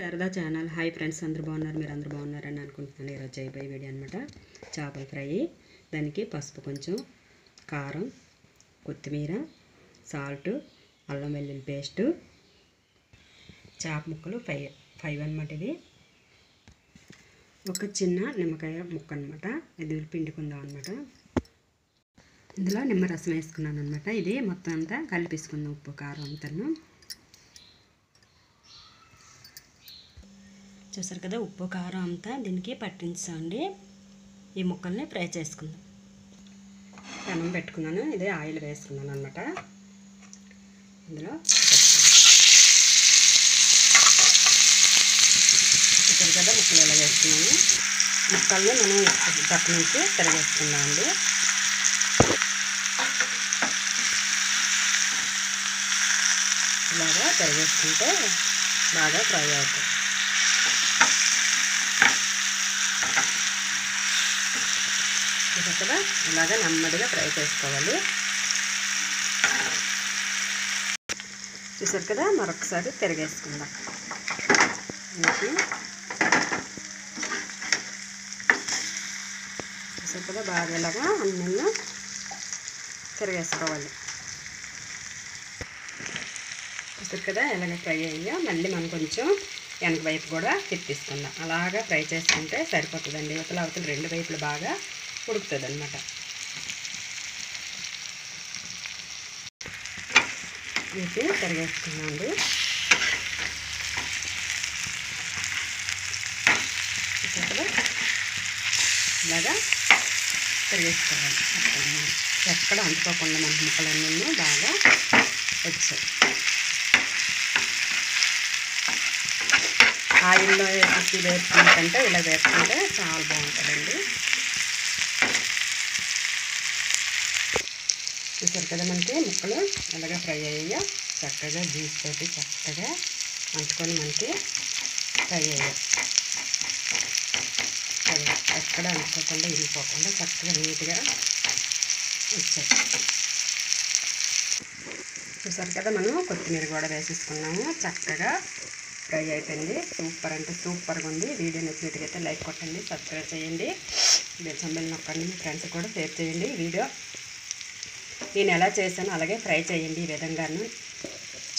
Sharada channel. Hi friends అందరు బాగున్నారు? మీరు అందరు బాగున్నారని అనుకుంటున్నాను. ఈరోజు చేయబోయే వీడియో అనమాట చేపల ఫ్రై. దానికి పసుపు కొంచెం కారం కొత్తిమీర సాల్ట్ అల్లం వెల్లుల్లి పేస్టు చేప ముక్కలు ఫైవ్ ఫైవ్ అనమాట ఇది ఒక చిన్న నిమ్మకాయ ముక్క అనమాట ఇది పిండుకుందాం అనమాట ఇందులో నిమ్మరసం వేసుకున్నాను అనమాట ఇది మొత్తం అంతా కలిపేసుకుందాం ఉప్పు కారం అంతాను చూసారు కదా ఉప్పు కారం అంతా దీనికి పట్టించండి. ఈ ముక్కల్ని ఫ్రై చేసుకుందాం. పెనం పెట్టుకున్నాను ఇదే ఆయిల్ వేసుకున్నాను అనమాట ఇందులో చూసారు కదా ముక్కలు ఇలా వేసుకున్నాను. ముక్కల్ని మనం పక్క నుంచి తిరగేసుకుందాం అండి. ఇలాగా తిరగేసుకుంటే బాగా ఫ్రై అవుతుంది. చూసారు కదా ఇలాగా నెమ్మదిగా ఫ్రై చేసుకోవాలి. చూసారు కదా మరొకసారి తిరగేసుకుందాం. చూసారు కదా బాగా ఇలాగా అన్నీ తిరగేసుకోవాలి. చూసారు కదా ఇలాగ ఫ్రై అయ్యా. మళ్ళీ మనం కొంచెం వెనక వైపు కూడా తిప్పిస్తున్నాం. అలాగా ఫ్రై చేసుకుంటే సరిపోతుందండి. ఇవతల అవతల రెండు వైపులు బాగా ఉడుకుతుంది అనమాట వీటి తిరిగేసుకున్నాండి ఇలాగా తిరిగేసుకోవాలి ఎక్కడ అంటుకోకుండా మన ముక్కలన్నీ బాగా వచ్చాయి ఆయిల్లో వేసి వేసుకుంటే ఇలా వేసుకుంటే చాలా బాగుంటుందండి. చూసారు కదా మనకి ముక్కలు అలాగా ఫ్రై అయ్యాయి. చక్కగా జ్యూస్ తోటి చక్కగా అంటుకొని మనకి ఫ్రై అయ్యాయి. ఎక్కడ అంటుకోకుండా ఇరిగిపోకుండా చక్కగా నీట్గా వచ్చాయి. చూసారు కదా మనం కొత్తిమీర కూడా వేసేసుకున్నాము. చక్కగా ఫ్రై అయిపోయింది. సూపర్ అంటే సూపర్గా ఉంది. వీడియో నచ్చినట్టుగా లైక్ కొట్టండి సబ్స్క్రైబ్ చేయండి. బెల్లం నొక్కండి. మీ ఫ్రెండ్స్ కూడా షేర్ చేయండి. వీడియో నేను ఎలా చేశానో అలాగే ఫ్రై చేయండి ఈ విధంగాను.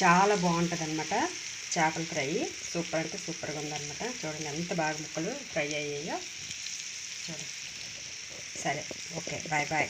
చాలా బాగుంటుంది అనమాట చేపల ఫ్రై. సూపర్ అంటే సూపర్గా ఉందన్నమాట. చూడండి ఎంత బాగా ముక్కలు ఫ్రై అయ్యాయో. చూడండి. సరే ఓకే బాయ్ బాయ్.